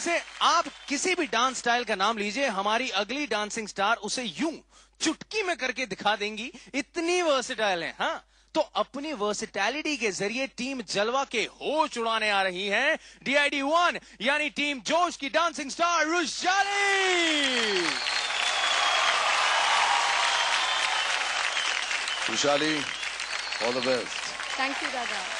वैसे आप किसी भी डांस स्टाइल का नाम लीजिए हमारी अगली डांसिंग स्टार उसे यूँ चुटकी में करके दिखा देंगी इतनी वर्सिटाइल है हाँ? तो अपनी वर्सिटैलिटी के ज़रिए टीम जलवा के होश उड़ाने आ रही है डीआईडी वन यानी टीम जोश की dancing star Rushali! Rushali, all the best. Thank you दादा।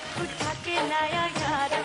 yeah, yeah, yeah.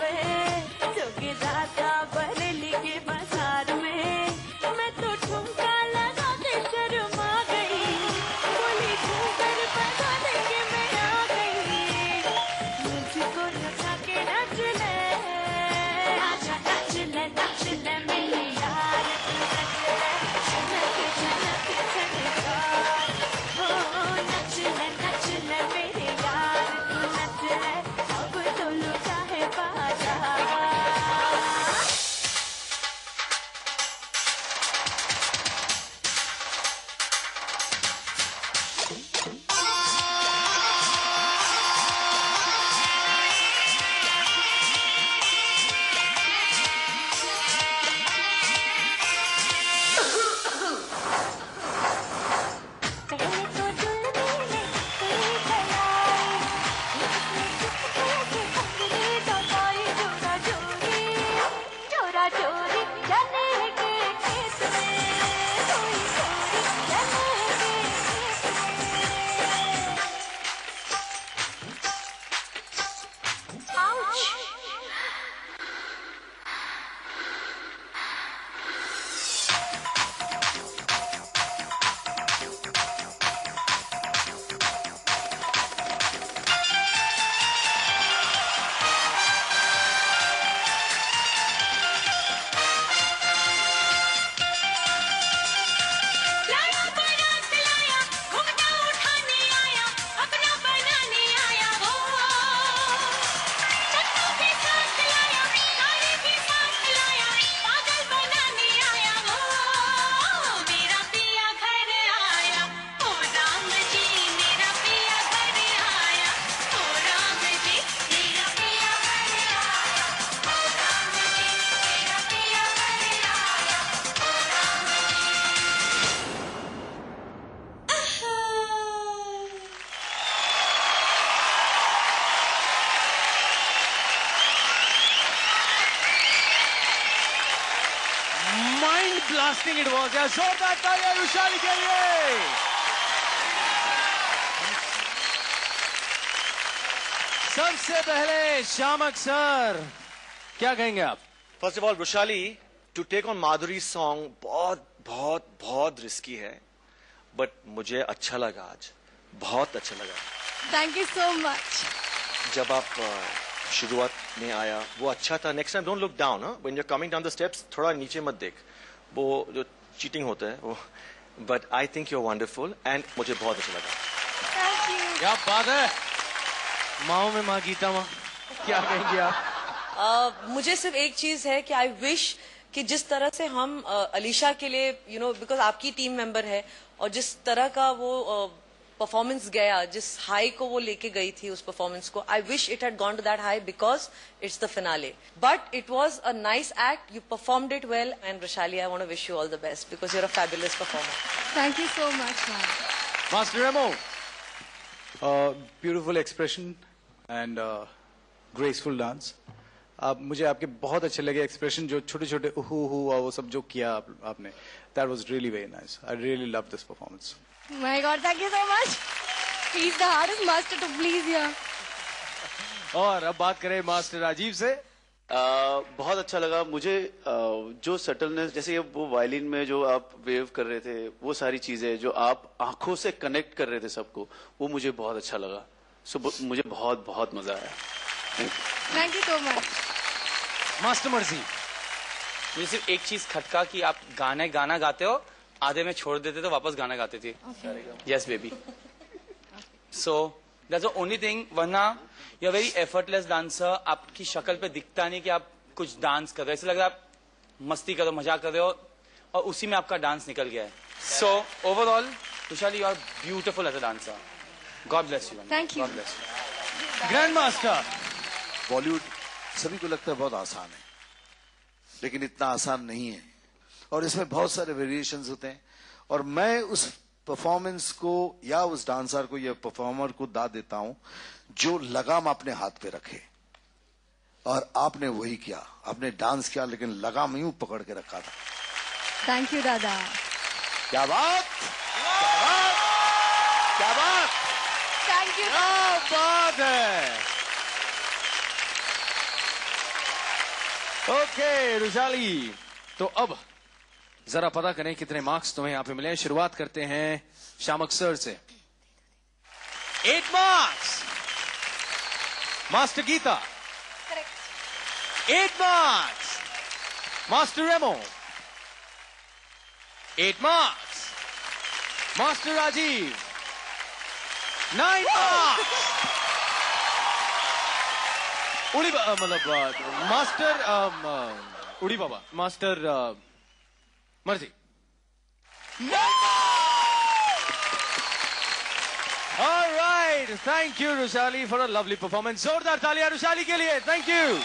Blasting it was यार जोरदार तालियाँ रुशाली के लिए सबसे पहले शामक सर क्या कहेंगे आप first of all Rushali to take on Madhuri song बहुत बहुत बहुत रिस्की है. बट मुझे अच्छा लगा आज. बहुत अच्छा लगा. थैंक यू सो मच जब आप शुरुआत में आया वो अच्छा था. Next time don't look down when you coming down the steps थोड़ा नीचे मत देख. वो जो चीटिंग होता है वो but I think you are wonderful and मुझे बहुत अच्छा लगा। क्या बात है? माओ में माँ गीता माँ। क्या कहेंगे आप? Uh, मुझे सिर्फ़ एक चीज़ है कि आई विश कि जिस तरह से हम uh, अलीशा के लिए यू नो बिकॉज़ आपकी टीम मेंबर है और जिस तरह का वो परफॉर्मेंस गया जिस हाई को वो लेके गई थी उस परफॉर्मेंस को I wish it had gone to that high because it's the finale but it was a nice act you performed it well and Rashali I want wish you all the best because you're a fabulous performer thank you so much ma'am master Remo beautiful expression and uh, graceful dance. आप मुझे आपके बहुत अच्छे लगे expression जो छोटे छोटे who who वो सब जो किया आप, आपने. That was really very nice I really love this performance God thank you so much he is the hardest master to please here और अब बात करें मास्टर राजीव से। आ, बहुत अच्छा लगा। मुझे आ, जो सटलनेस जैसे ये वो वायलिन में जो आप वेव कर रहे थे वो सारी चीज़ें जो आप आँखों से कनेक्ट कर रहे थे सबको वो मुझे बहुत अच्छा लगा। सो मुझे बहुत बहुत मज़ा आया। Thank you so much master Marzi मुझे सिर्फ़ एक चीज़ खटका कि आप गाने गाना गाते हो आधे में छोड़ देते तो वापस गाना गाते थे। Yes baby so that's the only thing वरना यू वेरी एफर्टलेस डांसर आपकी शक्ल पे दिखता नहीं कि आप कुछ डांस कर रहे हो। ऐसा लग रहा है आप मस्ती करो मज़ाक कर रहे हो और उसी में आपका डांस निकल गया है। So overall Tushali you are beautiful as a dancer God bless you Thank you. God bless you grand master Bollywood सभी को लगता है बहुत आसान है। लेकिन इतना आसान नहीं है। और इसमें बहुत सारे वेरिएशन होते हैं। और मैं उस परफॉर्मेंस को या उस डांसर को या परफॉर्मर को दा देता हूँ जो लगाम अपने हाथ पे रखे। और आपने वही किया। आपने डांस किया लेकिन लगाम यूँ पकड़ के रखा था। थैंक यू दादा क्या बात? क्या बात? क्या बात? Thank you. क्या बात है? ओके रुशाली। तो अब जरा पता करें कितने मार्क्स तुम्हें यहाँ पे मिले हैं। शुरुआत करते हैं शामक सर से। Eight marks master Geeta eight marks master Remo eight marks master Rajeev nine marks उड़ी मतलब मास्टर उड़ी बाबा master Mercy. All right. Thank you, Rusali, for a lovely performance. Zordar taliya Rusali ke liye. Thank you.